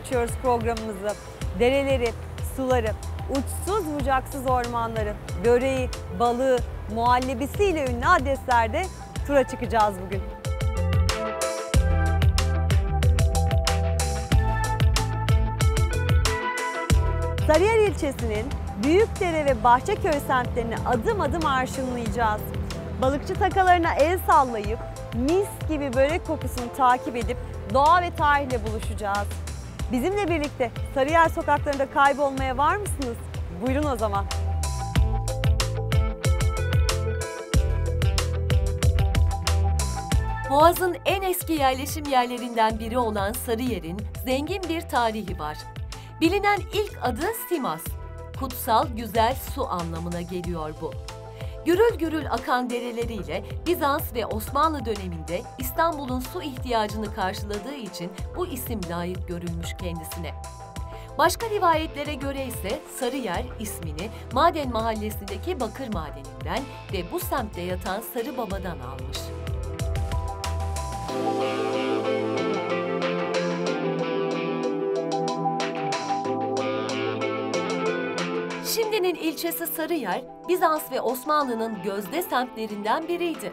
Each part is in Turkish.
Açıyoruz programımızı. Dereleri, suları, uçsuz bucaksız ormanları, böreği, balığı, muhallebisiyle ünlü adreslerde tura çıkacağız bugün. Sarıyer ilçesinin Büyükdere ve Bahçeköy semtlerini adım adım arşınlayacağız. Balıkçı takalarına el sallayıp mis gibi börek kokusunu takip edip doğa ve tarihle buluşacağız. Bizimle birlikte Sarıyer sokaklarında kaybolmaya var mısınız? Buyurun o zaman. Boğaz'ın en eski yerleşim yerlerinden biri olan Sarıyer'in zengin bir tarihi var. Bilinen ilk adı Simas. Kutsal güzel su anlamına geliyor bu. Gürül gürül akan dereleriyle Bizans ve Osmanlı döneminde İstanbul'un su ihtiyacını karşıladığı için bu isim layık görülmüş kendisine. Başka rivayetlere göre ise Sarıyer ismini Maden Mahallesi'ndeki bakır madeninden ve bu semtte yatan Sarı Baba'dan almış. Şimdinin ilçesi Sarıyer, Bizans ve Osmanlı'nın gözde semtlerinden biriydi.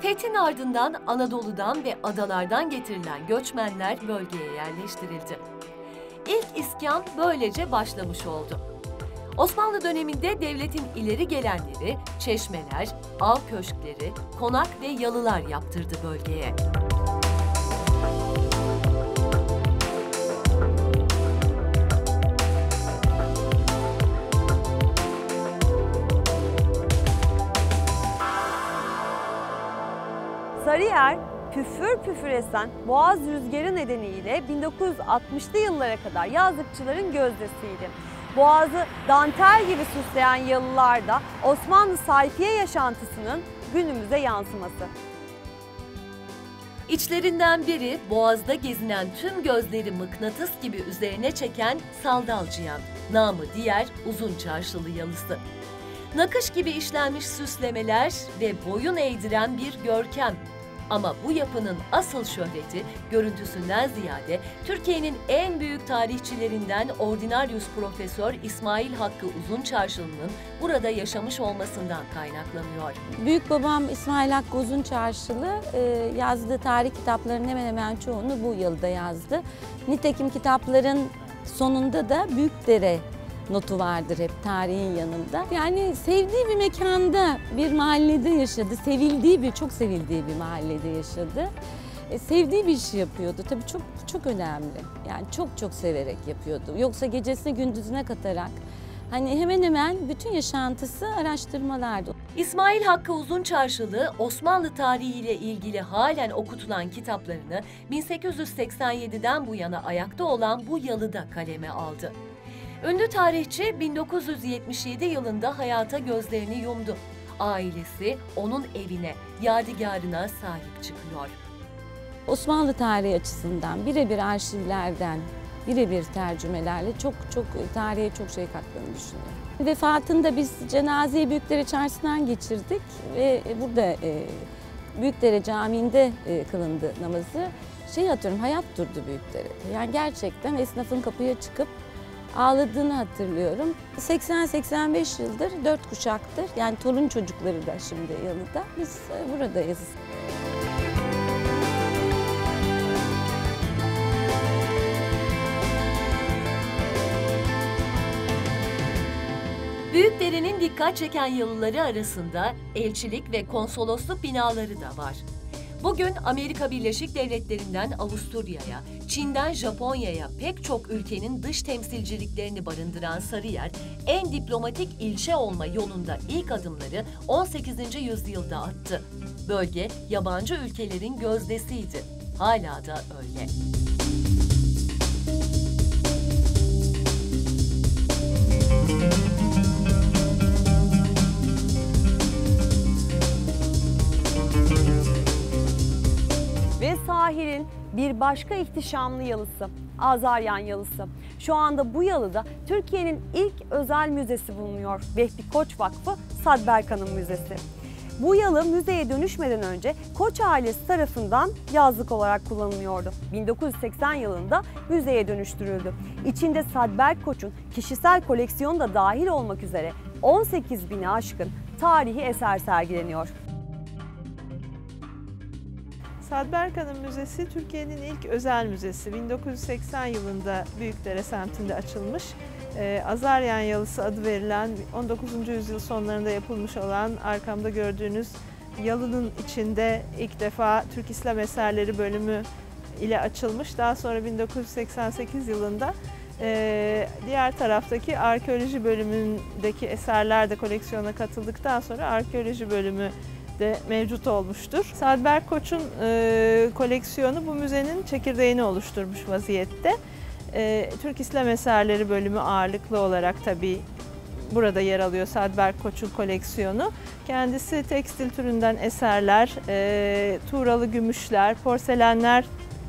Fethin ardından Anadolu'dan ve adalardan getirilen göçmenler bölgeye yerleştirildi. İlk iskan böylece başlamış oldu. Osmanlı döneminde devletin ileri gelenleri çeşmeler, av köşkleri, konak ve yalılar yaptırdı bölgeye. Sarıyer püfür püfür esen boğaz rüzgarı nedeniyle 1960'lı yıllara kadar yazlıkçıların gözdesiydi. Boğazı dantel gibi süsleyen yalılar da Osmanlı sayfiye yaşantısının günümüze yansıması. İçlerinden biri boğazda gezinen tüm gözleri mıknatıs gibi üzerine çeken Saldalcıyan, namı diğer Uzun Çarşılı yalısı. Nakış gibi işlenmiş süslemeler ve boyun eğdiren bir görkem. Ama bu yapının asıl şöhreti görüntüsünden ziyade Türkiye'nin en büyük tarihçilerinden Ordinarius Profesör İsmail Hakkı Uzun Çarşılı'nın burada yaşamış olmasından kaynaklanıyor. Büyük babam İsmail Hakkı Uzun Çarşılı e, yazdığı tarih kitaplarının hemen hemen çoğunu bu yılda yazdı. Nitekim kitapların sonunda da Büyükdere notu vardır hep tarihin yanında. Yani sevdiği bir mekanda bir mahallede yaşadı. Sevildiği bir, çok sevildiği bir mahallede yaşadı. E, sevdiği bir işi yapıyordu. Tabii çok çok önemli. Yani çok çok severek yapıyordu. Yoksa gecesine gündüzüne katarak Hani hemen hemen bütün yaşantısı araştırmalardı. İsmail Hakkı Uzun Çarşılı Osmanlı tarihiyle ilgili halen okutulan kitaplarını 1887'den bu yana ayakta olan bu yalıda kaleme aldı. Ünlü tarihçi 1977 yılında hayata gözlerini yumdu. Ailesi onun evine, yadigarına sahip çıkıyor. Osmanlı tarihi açısından birebir arşivlerden, birebir tercümelerle çok çok tarihe çok şey kattığını düşünüyorum. Vefatında biz cenazeyi Büyükdere Çarşısı'ndan geçirdik ve burada e, Büyükdere Camii'nde e, kılındı namazı. Şey hatırlıyorum, hayat durdu Büyükdere'de. Yani gerçekten esnafın kapıya çıkıp ağladığını hatırlıyorum. 80-85 yıldır, dört kuşaktır. Yani torun çocukları da şimdi yanında. Biz e, buradayız. Büyükdere'nin dikkat çeken yalıları arasında elçilik ve konsolosluk binaları da var. Bugün Amerika Birleşik Devletleri'nden Avusturya'ya, Çin'den Japonya'ya pek çok ülkenin dış temsilciliklerini barındıran Sarıyer, en diplomatik ilçe olma yolunda ilk adımları 18. yüzyılda attı. Bölge yabancı ülkelerin gözdesiydi. Hala da öyle. Ve sahilin bir başka ihtişamlı yalısı, Azaryan Yalısı. Şu anda bu yalıda Türkiye'nin ilk özel müzesi bulunuyor. Vehbi Koç Vakfı Sadberkan'ın müzesi. Bu yalı müzeye dönüşmeden önce Koç ailesi tarafından yazlık olarak kullanılıyordu. 1980 yılında müzeye dönüştürüldü. İçinde Sadberk Koç'un kişisel koleksiyonu da dahil olmak üzere 18 bini aşkın tarihi eser sergileniyor. Sadberk Hanım Müzesi Türkiye'nin ilk özel müzesi. 1980 yılında Büyükdere semtinde açılmış. Ee, Azaryan Yalısı adı verilen 19. yüzyıl sonlarında yapılmış olan arkamda gördüğünüz yalının içinde ilk defa Türk İslam Eserleri bölümü ile açılmış. Daha sonra 1988 yılında e, diğer taraftaki arkeoloji bölümündeki eserler de koleksiyona katıldıktan sonra arkeoloji bölümü de mevcut olmuştur. Sadberk Koç'un e, koleksiyonu bu müzenin çekirdeğini oluşturmuş vaziyette. E, Türk İslam Eserleri bölümü ağırlıklı olarak tabii burada yer alıyor Sadberk Koç'un koleksiyonu. Kendisi tekstil türünden eserler, e, tuğralı gümüşler, porselenler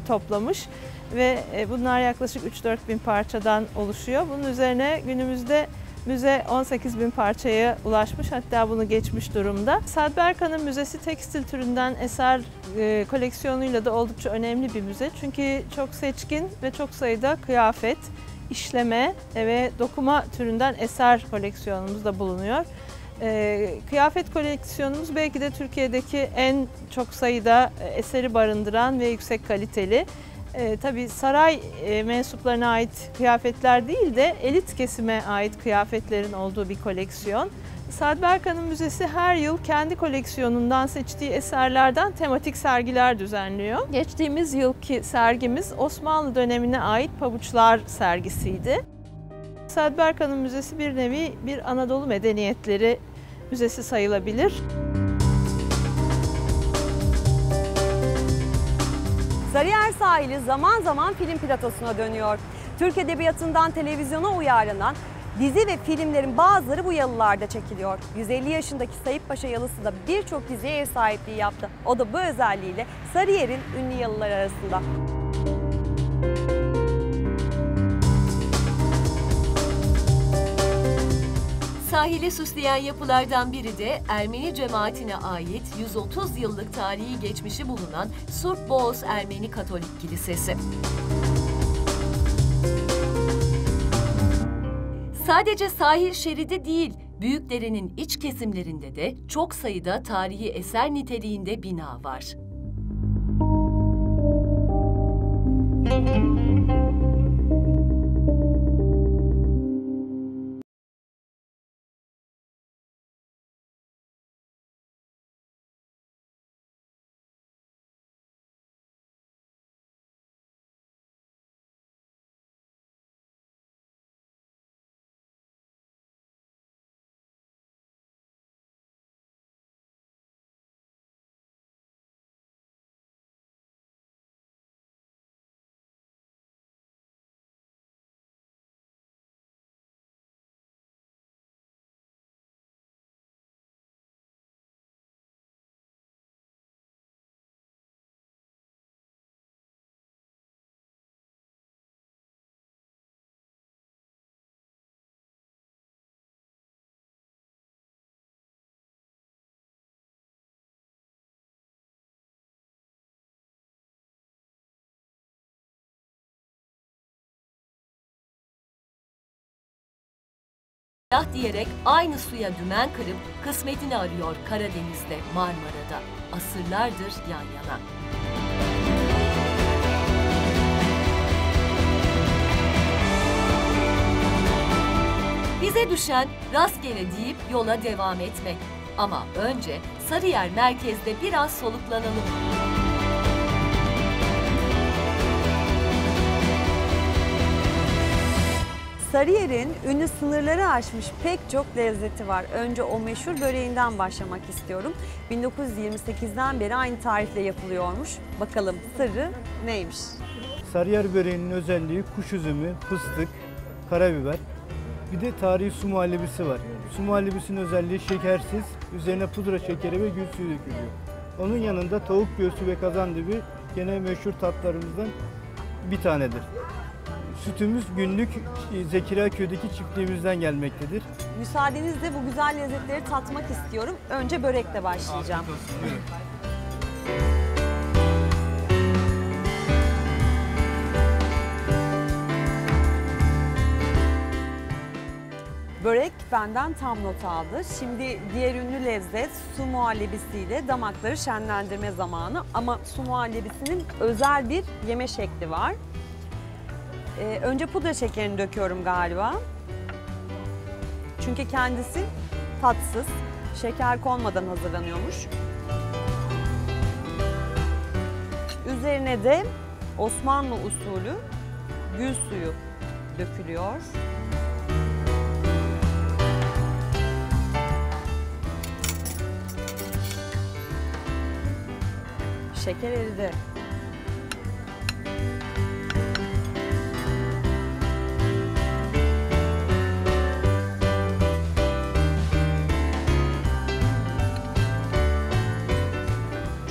toplamış ve e, bunlar yaklaşık 3-4 bin parçadan oluşuyor. Bunun üzerine günümüzde Müze 18 bin parçaya ulaşmış hatta bunu geçmiş durumda. Sadberk Hanım Müzesi tekstil türünden eser e, koleksiyonuyla da oldukça önemli bir müze. Çünkü çok seçkin ve çok sayıda kıyafet, işleme ve dokuma türünden eser koleksiyonumuz da bulunuyor. E, kıyafet koleksiyonumuz belki de Türkiye'deki en çok sayıda e, eseri barındıran ve yüksek kaliteli. E, tabii saray e, mensuplarına ait kıyafetler değil de elit kesime ait kıyafetlerin olduğu bir koleksiyon. Sadberk Hanım Müzesi her yıl kendi koleksiyonundan seçtiği eserlerden tematik sergiler düzenliyor. Geçtiğimiz yılki sergimiz Osmanlı dönemine ait pabuçlar sergisiydi. Sadberk Hanım Müzesi bir nevi bir Anadolu medeniyetleri müzesi sayılabilir. Sarıyer sahili zaman zaman film platosuna dönüyor. Türk Edebiyatı'ndan televizyona uyarlanan dizi ve filmlerin bazıları bu yalılarda çekiliyor. 150 yaşındaki Sayıp Paşa yalısı da birçok diziye ev sahipliği yaptı. O da bu özelliğiyle Sarıyer'in ünlü yalılar arasında. Sahili süsleyen yapılardan biri de Ermeni cemaatine ait 130 yıllık tarihi geçmişi bulunan Surp Boğaz Ermeni Katolik Kilisesi. Sadece sahil şeridi değil, Büyükdere'nin iç kesimlerinde de çok sayıda tarihi eser niteliğinde bina var. Silah diyerek aynı suya dümen kırıp kısmetini arıyor Karadeniz'de, Marmara'da. Asırlardır yan yana. Bize düşen rastgele deyip yola devam etmek. Ama önce Sarıyer merkezde biraz soluklanalım. Sarıyer'in ünlü sınırları aşmış pek çok lezzeti var. Önce o meşhur böreğinden başlamak istiyorum. 1928'den beri aynı tarifle yapılıyormuş. Bakalım sırrı neymiş? Sarıyer böreğinin özelliği kuş üzümü, fıstık, karabiber. Bir de tarihi su muhallebisi var. Su muhallebisinin özelliği şekersiz, üzerine pudra şekeri ve gül suyu dökülüyor. Onun yanında tavuk göğsü ve kazandibi gene meşhur tatlarımızdan bir tanedir. Sütümüz günlük e, Zekeriya Köy'deki çiftliğimizden gelmektedir. Müsaadenizle bu güzel lezzetleri tatmak istiyorum. Önce börekle başlayacağım. Börek benden tam not aldı. Şimdi diğer ünlü lezzet su muhallebisiyle damakları şenlendirme zamanı. Ama su muhallebisinin özel bir yeme şekli var. Ee, önce pudra şekerini döküyorum galiba. Çünkü kendisi tatsız, şeker konmadan hazırlanıyormuş. Üzerine de Osmanlı usulü gül suyu dökülüyor. Şeker eridi.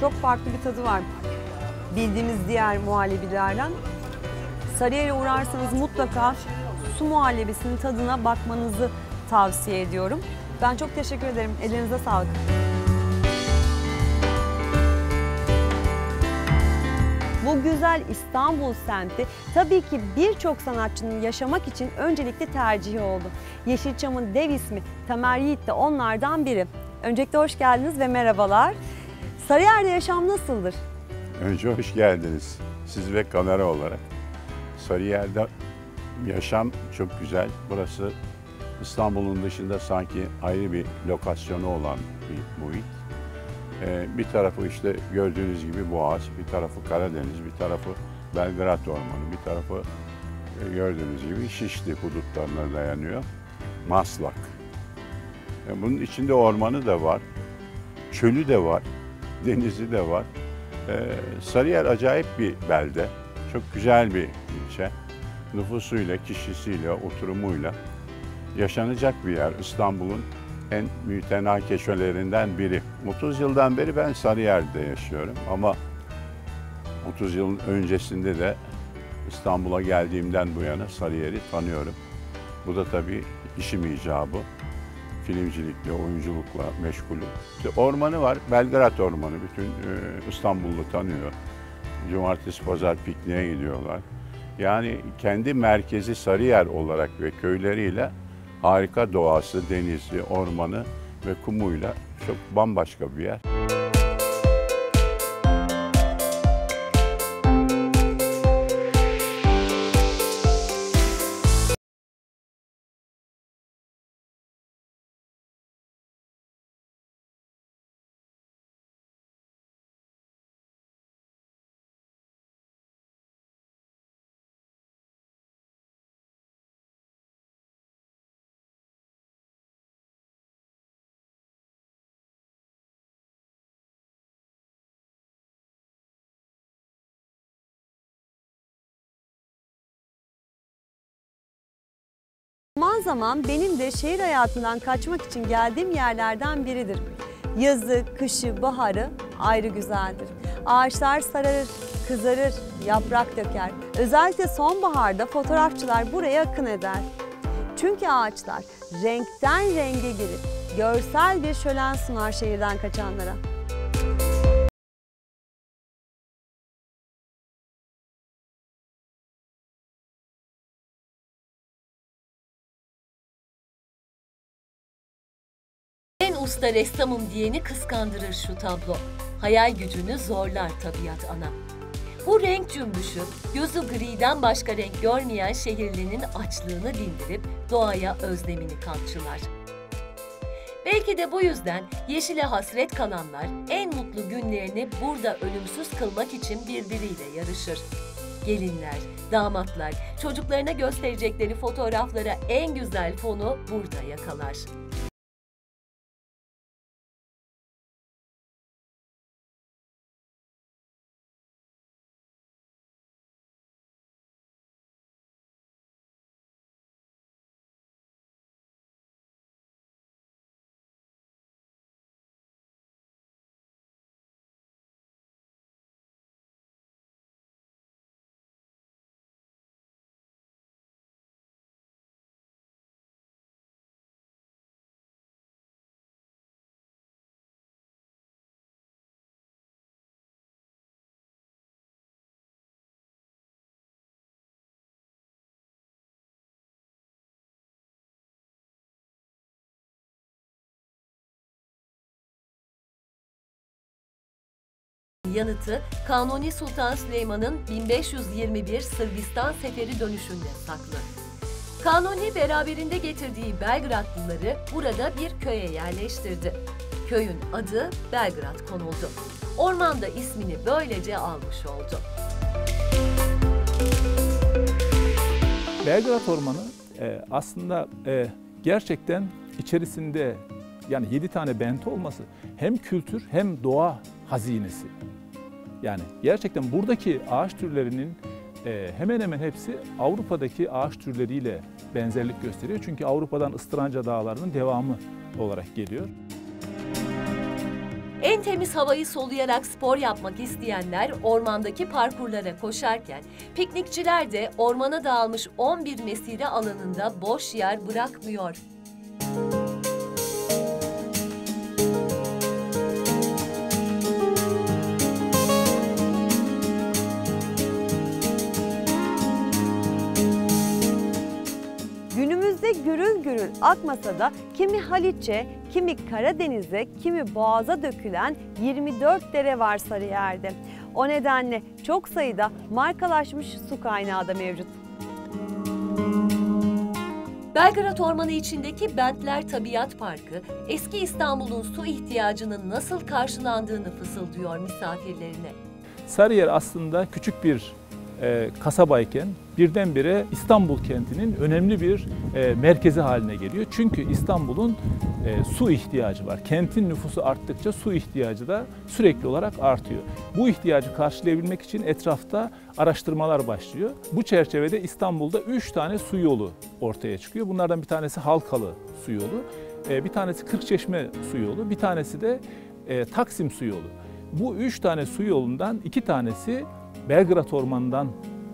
Çok farklı bir tadı var. Bildiğimiz diğer muhallebilerden. Sarıyer'e uğrarsanız mutlaka su muhallebisinin tadına bakmanızı tavsiye ediyorum. Ben çok teşekkür ederim. Ellerinize sağlık. Bu güzel İstanbul semti tabii ki birçok sanatçının yaşamak için öncelikli tercihi oldu. Yeşilçam'ın dev ismi Tamer Yiğit de onlardan biri. Öncelikle hoş geldiniz ve merhabalar. Sarıyer'de yaşam nasıldır? Önce hoş geldiniz. Siz ve kamera olarak. Sarıyer'de yaşam çok güzel. Burası İstanbul'un dışında sanki ayrı bir lokasyonu olan bir muhit. Ee, bir tarafı işte gördüğünüz gibi Boğaz, bir tarafı Karadeniz, bir tarafı Belgrad Ormanı, bir tarafı e, gördüğünüz gibi Şişli hudutlarına dayanıyor. Maslak. E, bunun içinde ormanı da var, çölü de var, denizi de var. Ee, Sarıyer acayip bir belde. Çok güzel bir ilçe. Nüfusuyla, kişisiyle, oturumuyla yaşanacak bir yer. İstanbul'un en mütena köşelerinden biri. 30 yıldan beri ben Sarıyer'de yaşıyorum ama 30 yılın öncesinde de İstanbul'a geldiğimden bu yana Sarıyer'i tanıyorum. Bu da tabii işim icabı. Filmcilikle, oyunculukla meşgulüm. İşte ormanı var, Belgrad Ormanı. Bütün e, İstanbullu tanıyor. Cumartesi, pazar pikniğe gidiyorlar. Yani kendi merkezi Sarıyer olarak ve köyleriyle harika doğası, denizi, ormanı ve kumuyla çok bambaşka bir yer. Zaman zaman benim de şehir hayatından kaçmak için geldiğim yerlerden biridir. Yazı, kışı, baharı ayrı güzeldir. Ağaçlar sararır, kızarır, yaprak döker. Özellikle sonbaharda fotoğrafçılar buraya akın eder. Çünkü ağaçlar renkten renge girip görsel bir şölen sunar şehirden kaçanlara. Usta ressamım diyeni kıskandırır şu tablo. Hayal gücünü zorlar tabiat ana. Bu renk cümbüşü gözü griden başka renk görmeyen şehirlinin açlığını dindirip doğaya özlemini kamçılar. Belki de bu yüzden yeşile hasret kalanlar en mutlu günlerini burada ölümsüz kılmak için birbiriyle yarışır. Gelinler, damatlar çocuklarına gösterecekleri fotoğraflara en güzel fonu burada yakalar. Yanıtı Kanuni Sultan Süleyman'ın 1521 Sırbistan seferi dönüşünde saklı. Kanuni beraberinde getirdiği Belgradlıları burada bir köye yerleştirdi. Köyün adı Belgrad konuldu. Orman da ismini böylece almış oldu. Belgrad Ormanı e, aslında e, gerçekten içerisinde yani 7 tane bent olması hem kültür hem doğa hazinesi. Yani gerçekten buradaki ağaç türlerinin e, hemen hemen hepsi Avrupa'daki ağaç türleriyle benzerlik gösteriyor. Çünkü Avrupa'dan Istranca Dağları'nın devamı olarak geliyor. En temiz havayı soluyarak spor yapmak isteyenler ormandaki parkurlara koşarken, piknikçiler de ormana dağılmış 11 mesire alanında boş yer bırakmıyor. Günümüzde gürül akmasa da kimi Haliç'e, kimi Karadeniz'e, kimi Boğaz'a dökülen 24 dere var Sarıyer'de. O nedenle çok sayıda markalaşmış su kaynağı da mevcut. Belgrad Ormanı içindeki Bentler Tabiat Parkı, eski İstanbul'un su ihtiyacının nasıl karşılandığını fısıldıyor misafirlerine. Sarıyer aslında küçük bir e, kasabayken birdenbire İstanbul kentinin önemli bir e, merkezi haline geliyor. Çünkü İstanbul'un e, su ihtiyacı var. Kentin nüfusu arttıkça su ihtiyacı da sürekli olarak artıyor. Bu ihtiyacı karşılayabilmek için etrafta araştırmalar başlıyor. Bu çerçevede İstanbul'da 3 tane su yolu ortaya çıkıyor. Bunlardan bir tanesi Halkalı su yolu, e, bir tanesi Kırkçeşme su yolu, bir tanesi de e, Taksim su yolu. Bu üç tane su yolundan iki tanesi Belgrad Ormanı'ndan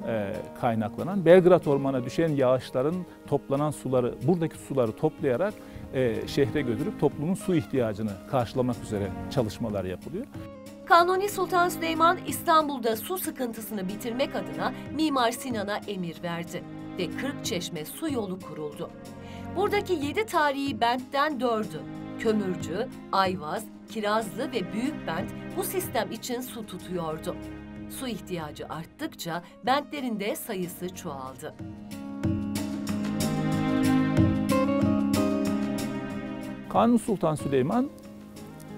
e, kaynaklanan, Belgrad Ormanı'na düşen yağışların toplanan suları, buradaki suları toplayarak e, şehre götürüp toplumun su ihtiyacını karşılamak üzere çalışmalar yapılıyor. Kanuni Sultan Süleyman İstanbul'da su sıkıntısını bitirmek adına Mimar Sinan'a emir verdi ve Kırkçeşme su yolu kuruldu. Buradaki yedi tarihi bentten dördü, Kömürcü, Ayvaz, Kirazlı ve Büyükbent bu sistem için su tutuyordu. Su ihtiyacı arttıkça bentlerin sayısı çoğaldı. Kanuni Sultan Süleyman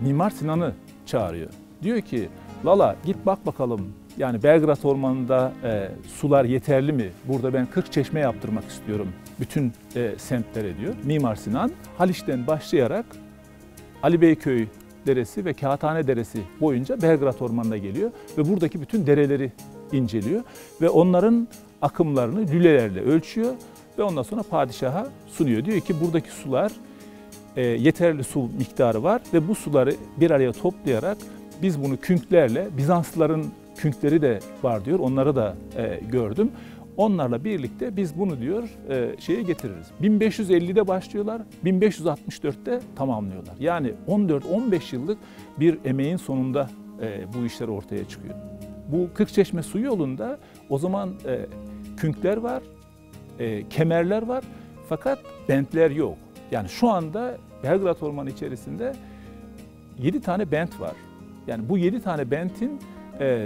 Mimar Sinan'ı çağırıyor. Diyor ki Lala git bak bakalım yani Belgrad Ormanı'nda e, sular yeterli mi? Burada ben 40 çeşme yaptırmak istiyorum bütün e, semtlere diyor. Mimar Sinan Haliç'ten başlayarak Ali Beyköy Deresi ve Kağıthane Deresi boyunca Belgrad Ormanı'na geliyor ve buradaki bütün dereleri inceliyor ve onların akımlarını lülelerle ölçüyor ve ondan sonra padişaha sunuyor. Diyor ki buradaki sular e, yeterli su miktarı var ve bu suları bir araya toplayarak biz bunu künklerle, Bizanslıların künkleri de var diyor, onları da e, gördüm. Onlarla birlikte biz bunu diyor e, şeye getiririz. 1550'de başlıyorlar, 1564'te tamamlıyorlar. Yani 14-15 yıllık bir emeğin sonunda e, bu işler ortaya çıkıyor. Bu Kırkçeşme su yolunda o zaman e, künkler var, e, kemerler var fakat bentler yok. Yani şu anda Belgrad Ormanı içerisinde 7 tane bent var. Yani bu 7 tane bentin e,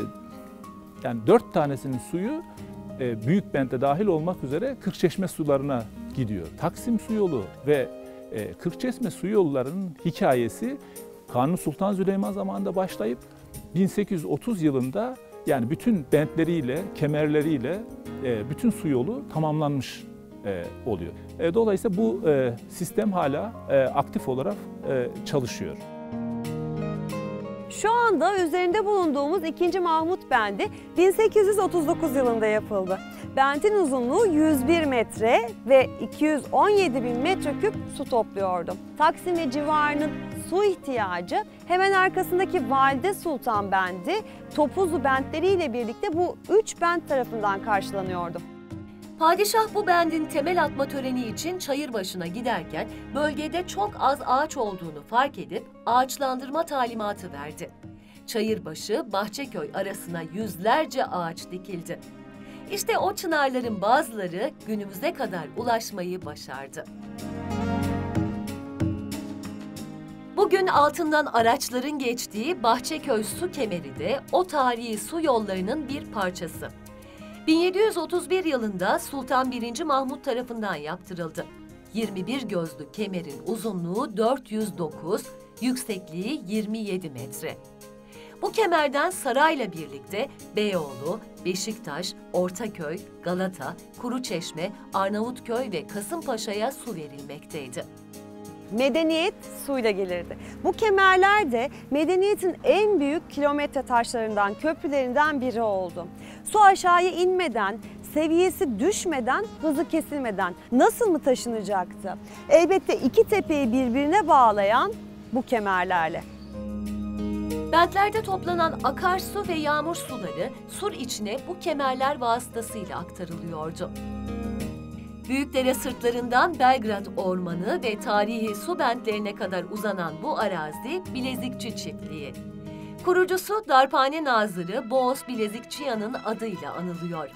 yani 4 tanesinin suyu e, Büyük Bent'e dahil olmak üzere Kırkçeşme sularına gidiyor. Taksim su yolu ve e, Kırkçeşme su yollarının hikayesi Kanuni Sultan Süleyman zamanında başlayıp 1830 yılında yani bütün bentleriyle, kemerleriyle e, bütün su yolu tamamlanmış e, oluyor. E, dolayısıyla bu sistem hala aktif olarak çalışıyor. Şu anda üzerinde bulunduğumuz 2. Mahmut Bendi 1839 yılında yapıldı. Bentin uzunluğu 101 metre ve 217 bin metreküp su topluyordu. Taksim ve civarının su ihtiyacı hemen arkasındaki Valide Sultan Bendi, Topuzlu bentleriyle birlikte bu üç bent tarafından karşılanıyordu. Padişah bu bendin temel atma töreni için çayır başına giderken bölgede çok az ağaç olduğunu fark edip ağaçlandırma talimatı verdi. Çayırbaşı, Bahçeköy arasına yüzlerce ağaç dikildi. İşte o çınarların bazıları günümüze kadar ulaşmayı başardı. Bu Bugün altından araçların geçtiği Bahçeköy su kemeri de o tarihi su yollarının bir parçası. 1731 yılında Sultan 1. Mahmut tarafından yaptırıldı. 21 gözlü kemerin uzunluğu 409, yüksekliği 27 metre. Bu kemerden sarayla birlikte Beyoğlu, Beşiktaş, Ortaköy, Galata, Kuruçeşme, Arnavutköy ve Kasımpaşa'ya su verilmekteydi. Medeniyet suyla gelirdi. Bu kemerler de medeniyetin en büyük kilometre taşlarından, köprülerinden biri oldu. Su aşağıya inmeden, seviyesi düşmeden, hızı kesilmeden nasıl mı taşınacaktı? Elbette iki tepeyi birbirine bağlayan bu kemerlerle. Bentlerde toplanan akarsu ve yağmur suları sur içine bu kemerler vasıtasıyla aktarılıyordu. Büyükdere sırtlarından Belgrad Ormanı ve tarihi su bentlerine kadar uzanan bu arazi Bilezikçi Çiftliği. Kurucusu Darphane Nazırı Boğaz Bilezikçiyan'ın adıyla anılıyor.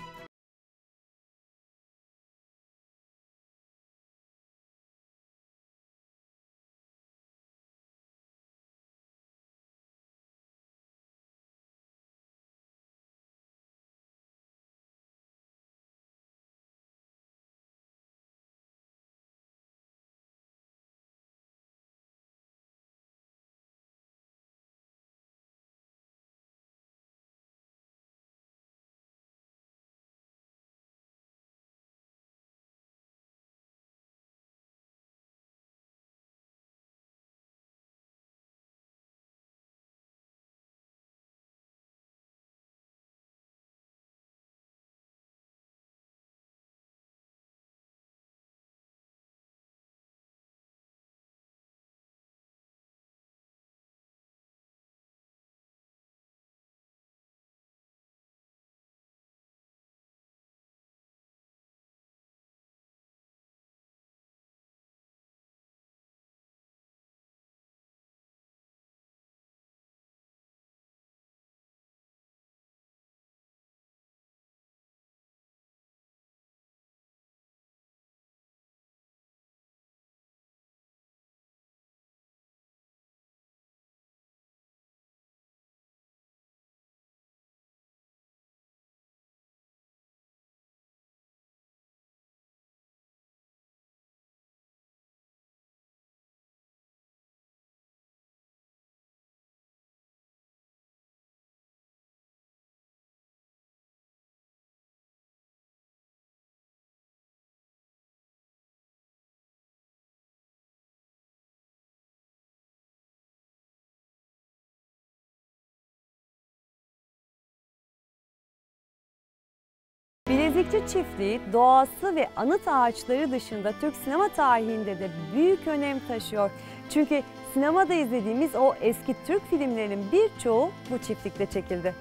Bilezikçi Çiftliği doğası ve anıt ağaçları dışında Türk sinema tarihinde de büyük önem taşıyor. Çünkü sinemada izlediğimiz o eski Türk filmlerinin birçoğu bu çiftlikte çekildi.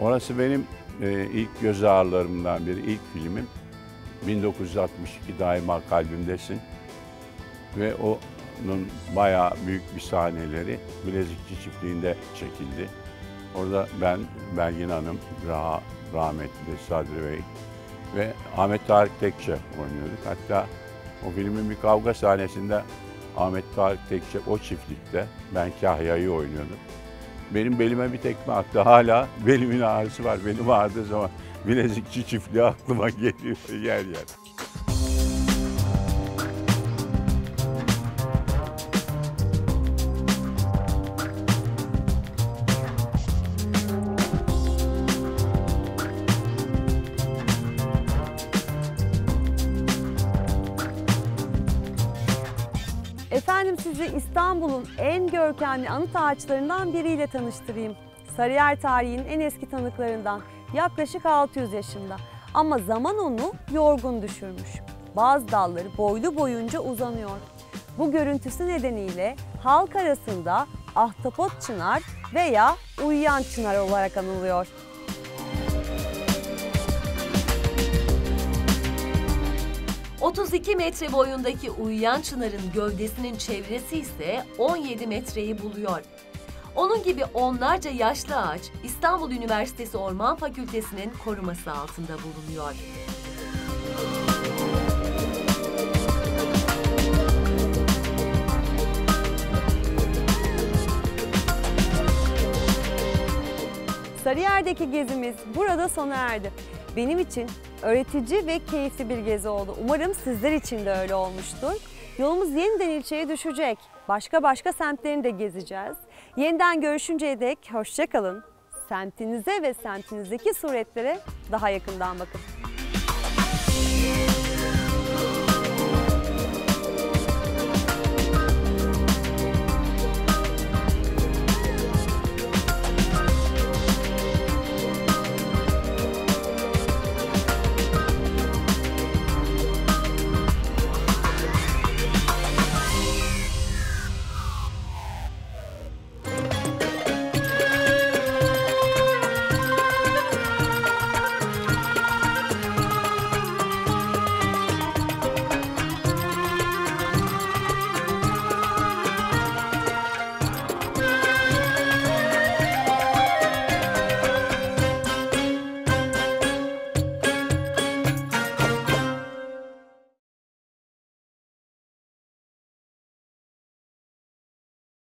Orası benim e, ilk göz ağrılarımdan biri, ilk filmim. 1962 Daima Kalbimdesin. Ve onun bayağı büyük bir sahneleri Bilezikçi Çiftliği'nde çekildi. Orada ben, Belgin Hanım, Raha, rahmetli Sadri Bey ve Ahmet Tarık Tekçe oynuyorduk. Hatta o filmin bir kavga sahnesinde Ahmet Tarık Tekçe o çiftlikte, ben Kahya'yı oynuyordum. Benim belime bir tekme attı. Hala belimin ağrısı var. Benim ağrıdığı zaman Bilezikçi çiftliği aklıma geliyor yer yer. Görkemli anıt ağaçlarından biriyle tanıştırayım. Sarıyer tarihinin en eski tanıklarından yaklaşık 600 yaşında. Ama zaman onu yorgun düşürmüş. Bazı dalları boylu boyunca uzanıyor. Bu görüntüsü nedeniyle halk arasında ahtapot çınar veya uyuyan çınar olarak anılıyor. 32 metre boyundaki uyuyan çınarın gövdesinin çevresi ise 17 metreyi buluyor. Onun gibi onlarca yaşlı ağaç İstanbul Üniversitesi Orman Fakültesi'nin koruması altında bulunuyor. Sarıyer'deki gezimiz burada sona erdi. Benim için öğretici ve keyifli bir gezi oldu. Umarım sizler için de öyle olmuştur. Yolumuz yeniden ilçeye düşecek. Başka başka semtlerini de gezeceğiz. Yeniden görüşünceye dek hoşça kalın. Semtinize ve semtinizdeki suretlere daha yakından bakın.